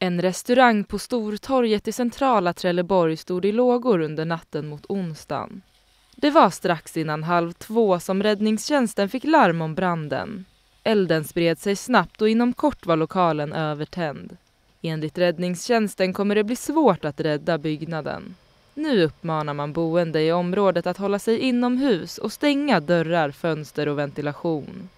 En restaurang på Stortorget i centrala Trelleborg stod i lågor under natten mot onsdagen. Det var strax innan halv två som räddningstjänsten fick larm om branden. Elden spred sig snabbt och inom kort var lokalen övertänd. Enligt räddningstjänsten kommer det bli svårt att rädda byggnaden. Nu uppmanar man boende i området att hålla sig inomhus och stänga dörrar, fönster och ventilation.